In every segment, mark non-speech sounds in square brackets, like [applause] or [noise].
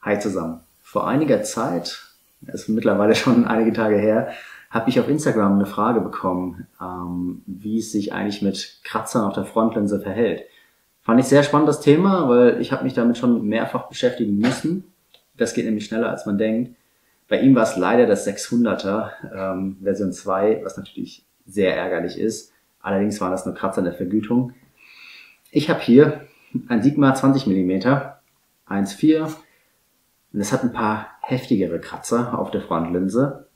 Hi zusammen. Vor einiger Zeit, ist mittlerweile [laughs] schon einige Tage her, habe ich auf Instagram eine Frage bekommen, ähm, wie es sich eigentlich mit Kratzern auf der Frontlinse verhält. Fand ich sehr spannend das Thema, weil ich habe mich damit schon mehrfach beschäftigen müssen. Das geht nämlich schneller, als man denkt. Bei ihm war es leider das 600er ähm, Version 2, was natürlich sehr ärgerlich ist. Allerdings waren das nur Kratzer in der Vergütung. Ich habe hier ein Sigma 20 mm 1.4 und es hat ein paar heftigere Kratzer auf der Frontlinse.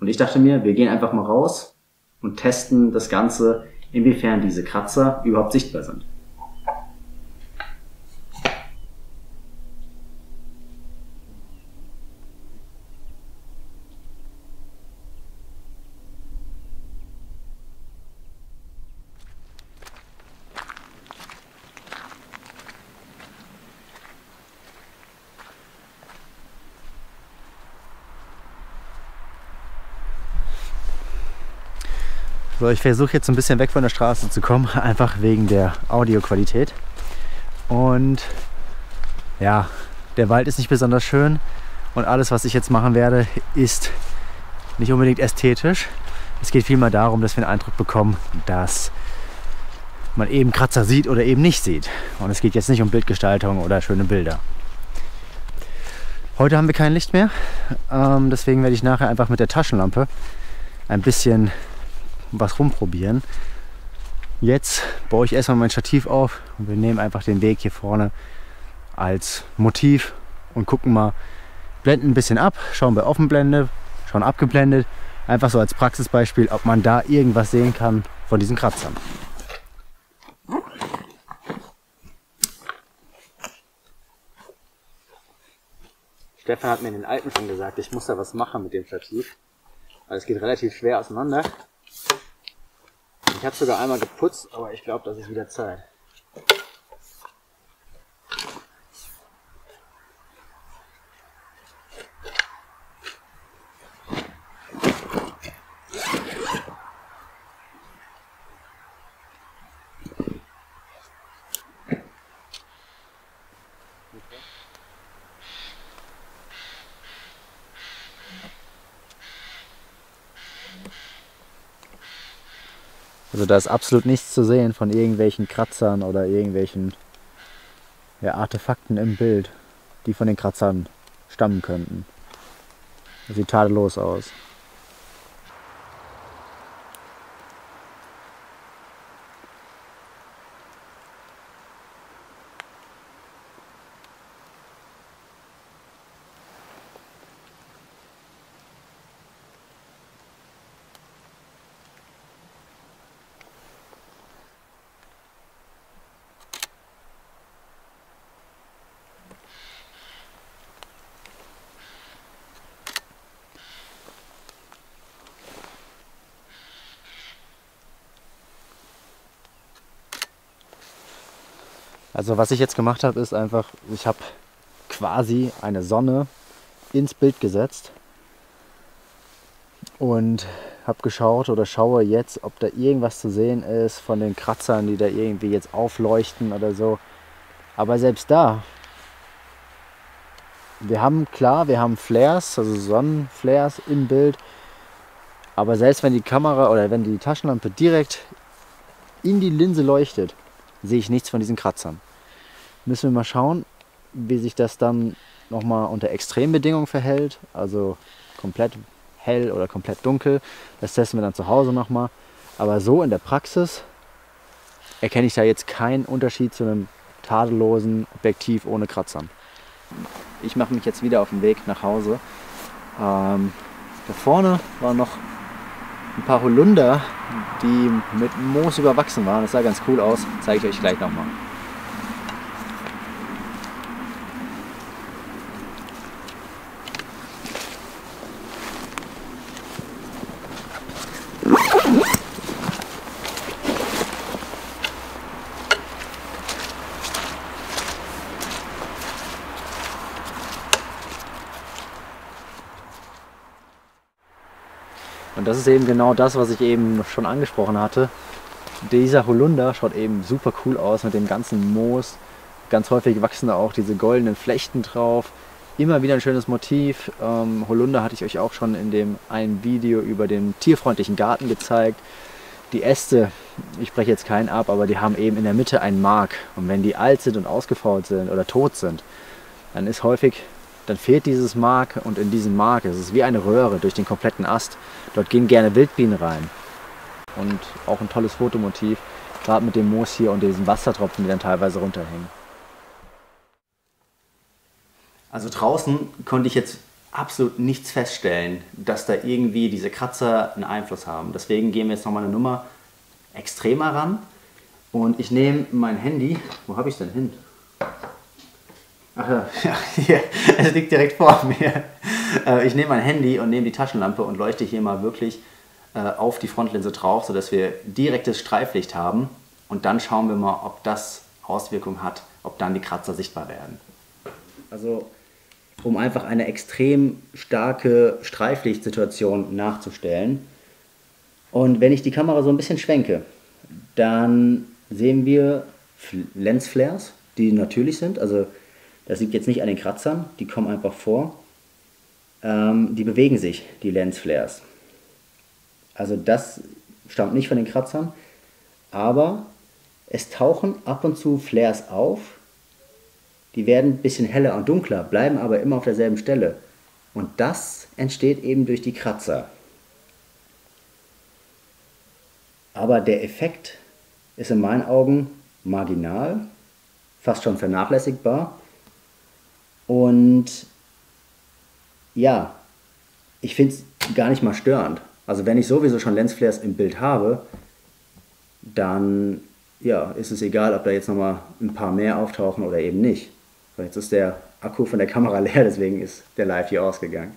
Und ich dachte mir, wir gehen einfach mal raus und testen das Ganze, inwiefern diese Kratzer überhaupt sichtbar sind. So, ich versuche jetzt ein bisschen weg von der Straße zu kommen, [laughs] einfach wegen der Audioqualität. Und ja, der Wald ist nicht besonders schön und alles, was ich jetzt machen werde, ist nicht unbedingt ästhetisch. Es geht vielmehr darum, dass wir einen Eindruck bekommen, dass man eben Kratzer sieht oder eben nicht sieht. Und es geht jetzt nicht um Bildgestaltung oder schöne Bilder. Heute haben wir kein Licht mehr, ähm, deswegen werde ich nachher einfach mit der Taschenlampe ein bisschen was rumprobieren. Jetzt baue ich erstmal mein Stativ auf und wir nehmen einfach den Weg hier vorne als Motiv und gucken mal, blenden ein bisschen ab, schauen bei Offenblende, schauen abgeblendet, einfach so als Praxisbeispiel, ob man da irgendwas sehen kann von diesen Kratzern. Stefan hat mir in den Alpen schon gesagt, ich muss da was machen mit dem Stativ, weil es geht relativ schwer auseinander. Ich habe sogar einmal geputzt, aber ich glaube, das ist wieder Zeit. Also da ist absolut nichts zu sehen von irgendwelchen Kratzern oder irgendwelchen ja, Artefakten im Bild, die von den Kratzern stammen könnten. Das sieht tadellos aus. Also was ich jetzt gemacht habe, ist einfach, ich habe quasi eine Sonne ins Bild gesetzt und habe geschaut oder schaue jetzt, ob da irgendwas zu sehen ist von den Kratzern, die da irgendwie jetzt aufleuchten oder so. Aber selbst da, wir haben klar, wir haben Flares, also Sonnenflares im Bild. Aber selbst wenn die Kamera oder wenn die Taschenlampe direkt in die Linse leuchtet, sehe ich nichts von diesen Kratzern. Müssen wir mal schauen, wie sich das dann nochmal unter Extrembedingungen verhält. Also komplett hell oder komplett dunkel. Das testen wir dann zu Hause nochmal. Aber so in der Praxis erkenne ich da jetzt keinen Unterschied zu einem tadellosen Objektiv ohne Kratzern. Ich mache mich jetzt wieder auf den Weg nach Hause. Ähm, da vorne waren noch ein paar Holunder, die mit Moos überwachsen waren. Das sah ganz cool aus. Zeige ich euch gleich nochmal. Und das ist eben genau das, was ich eben schon angesprochen hatte. Dieser Holunder schaut eben super cool aus mit dem ganzen Moos. Ganz häufig wachsen da auch diese goldenen Flechten drauf. immer wieder ein schönes Motiv. Ähm, Holunder hatte ich euch auch schon in dem einen Video über den tierfreundlichen Garten gezeigt. Die Äste, ich spreche jetzt keinen ab, aber die haben eben in der Mitte einen Mark. Und wenn die alt sind und ausgefault sind oder tot sind, dann ist häufig, dann fehlt dieses Mark und in diesem Mark, es ist wie eine Röhre durch den kompletten Ast. Dort gehen gerne Wildbienen rein. Und auch ein tolles Fotomotiv, gerade mit dem Moos hier und diesen Wassertropfen, die dann teilweise runterhängen. Also draußen konnte ich jetzt absolut nichts feststellen, dass da irgendwie diese Kratzer einen Einfluss haben. Deswegen gehen wir jetzt nochmal eine Nummer extremer ran. Und ich nehme mein Handy. Wo habe ich es denn hin? Ach [laughs] ja, hier. Es liegt direkt vor mir. Äh, ich nehme mein Handy und nehme die Taschenlampe und leuchte hier mal wirklich äh, auf die Frontlinse drauf, sodass wir direktes Streiflicht haben. Und dann schauen wir mal, ob das Auswirkungen hat, ob dann die Kratzer sichtbar werden. Also um einfach eine extrem starke Streiflichtsituation nachzustellen. Und wenn ich die Kamera so ein bisschen schwenke, dann sehen wir Lensflares, die natürlich sind. Also das liegt jetzt nicht an den Kratzern, die kommen einfach vor. Ähm, die bewegen sich, die Lensflares. Also das stammt nicht von den Kratzern, aber es tauchen ab und zu Flares auf, die werden ein bisschen heller und dunkler, bleiben aber immer auf derselben Stelle. Und das entsteht eben durch die Kratzer. Aber der Effekt ist in meinen Augen marginal, fast schon vernachlässigbar. Und ja, ich finde es gar nicht mal störend. Also wenn ich sowieso schon Lensflares im Bild habe, dann ja, ist es egal, ob da jetzt nochmal ein paar mehr auftauchen oder eben nicht. Jetzt ist der Akku von der Kamera [laughs] leer, deswegen ist der Live hier ausgegangen.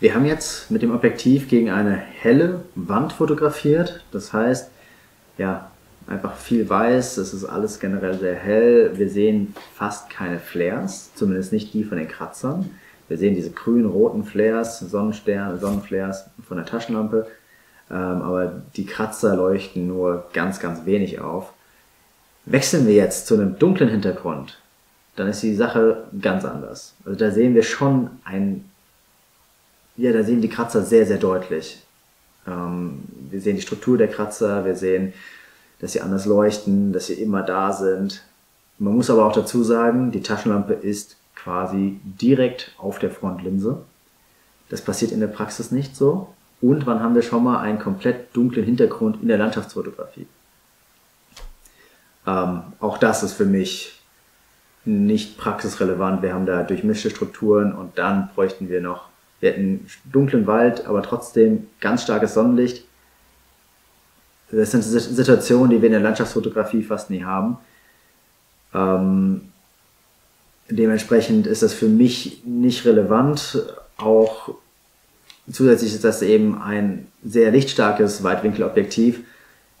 Wir haben jetzt mit dem Objektiv gegen eine helle Wand fotografiert. Das heißt, ja, einfach viel weiß, es ist alles generell sehr hell. Wir sehen fast keine Flares, zumindest nicht die von den Kratzern. Wir sehen diese grün-roten Flares, Sonnensterne, Sonnenflares von der Taschenlampe, ähm, aber die Kratzer leuchten nur ganz, ganz wenig auf. Wechseln wir jetzt zu einem dunklen Hintergrund, dann ist die Sache ganz anders. Also da sehen wir schon ein ja, da sehen die Kratzer sehr, sehr deutlich. Ähm, wir sehen die Struktur der Kratzer, wir sehen, dass sie anders leuchten, dass sie immer da sind. Man muss aber auch dazu sagen, die Taschenlampe ist quasi direkt auf der Frontlinse. Das passiert in der Praxis nicht so. Und wann haben wir schon mal einen komplett dunklen Hintergrund in der Landschaftsfotografie? Ähm, auch das ist für mich nicht praxisrelevant. Wir haben da durchmischte Strukturen und dann bräuchten wir noch wir hatten dunklen Wald, aber trotzdem ganz starkes Sonnenlicht. Das sind Situationen, die wir in der Landschaftsfotografie fast nie haben. Ähm, dementsprechend ist das für mich nicht relevant. Auch zusätzlich ist das eben ein sehr lichtstarkes Weitwinkelobjektiv,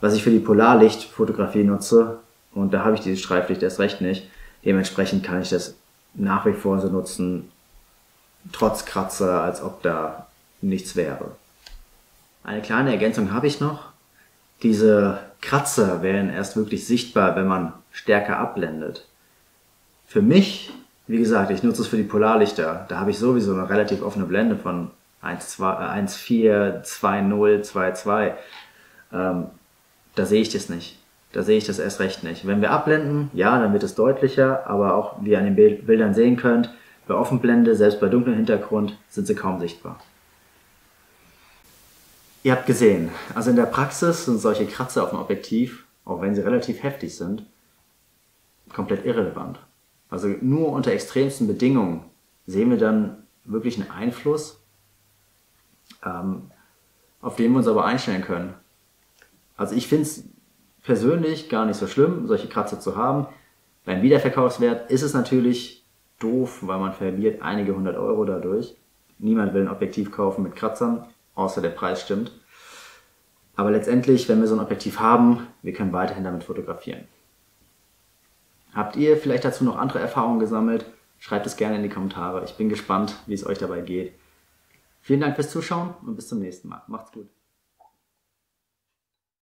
was ich für die Polarlichtfotografie nutze. Und da habe ich dieses Streiflicht erst recht nicht. Dementsprechend kann ich das nach wie vor so nutzen, trotz Kratzer, als ob da nichts wäre. Eine kleine Ergänzung habe ich noch. Diese Kratzer werden erst wirklich sichtbar, wenn man stärker abblendet. Für mich, wie gesagt, ich nutze es für die Polarlichter. Da habe ich sowieso eine relativ offene Blende von 1,4, 2,0, 2,2. Ähm, da sehe ich das nicht. Da sehe ich das erst recht nicht. Wenn wir abblenden, ja, dann wird es deutlicher, aber auch wie ihr an den Bildern sehen könnt, bei Offenblende, selbst bei dunklem Hintergrund, sind sie kaum sichtbar. Ihr habt gesehen, also in der Praxis sind solche Kratzer auf dem Objektiv, auch wenn sie relativ heftig sind, komplett irrelevant. Also nur unter extremsten Bedingungen sehen wir dann wirklich einen Einfluss, ähm, auf den wir uns aber einstellen können. Also ich finde es persönlich gar nicht so schlimm, solche Kratzer zu haben. Beim Wiederverkaufswert ist es natürlich doof, weil man verliert einige hundert Euro dadurch. Niemand will ein Objektiv kaufen mit Kratzern, außer der Preis stimmt. Aber letztendlich, wenn wir so ein Objektiv haben, wir können weiterhin damit fotografieren. Habt ihr vielleicht dazu noch andere Erfahrungen gesammelt? Schreibt es gerne in die Kommentare. Ich bin gespannt, wie es euch dabei geht. Vielen Dank fürs Zuschauen und bis zum nächsten Mal. Macht's gut.